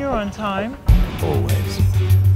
You're on time. Always.